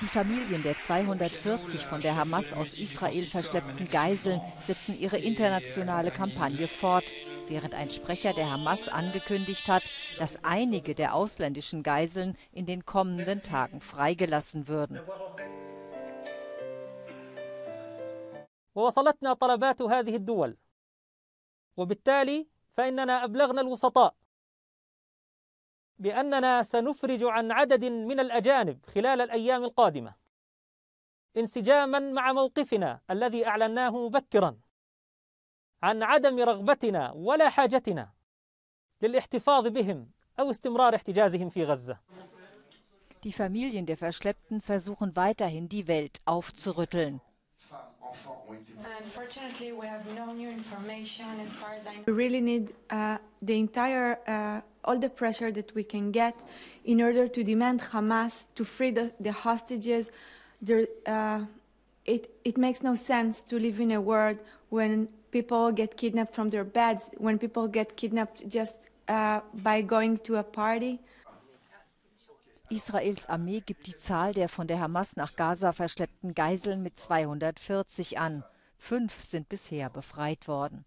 Die Familien der 240 von der Hamas aus Israel verschleppten Geiseln setzen ihre internationale Kampagne fort, während ein Sprecher der Hamas angekündigt hat, dass einige der ausländischen Geiseln in den kommenden Tagen freigelassen würden. ووصلتنا طلبات هذه الدول وبالتالي فإننا أبلغنا الوسطاء بأننا سنفرج عن عدد من الأجانب خلال الأيام القادمة انسجاما مع موقفنا الذي أعلناه مبكرا عن عدم رغبتنا ولا حاجتنا للاحتفاظ بهم أو استمرار احتجازهم في غزة Die Familien der Verschleppten versuchen weiterhin, die Welt aufzurütteln. Unfortunately, we have no new information as far as I know. We really need uh, the entire, uh, all the pressure that we can get in order to demand Hamas to free the, the hostages. There, uh, it, it makes no sense to live in a world when people get kidnapped from their beds, when people get kidnapped just uh, by going to a party. Israels Armee gibt die Zahl der von der Hamas nach Gaza verschleppten Geiseln mit 240 an. Fünf sind bisher befreit worden.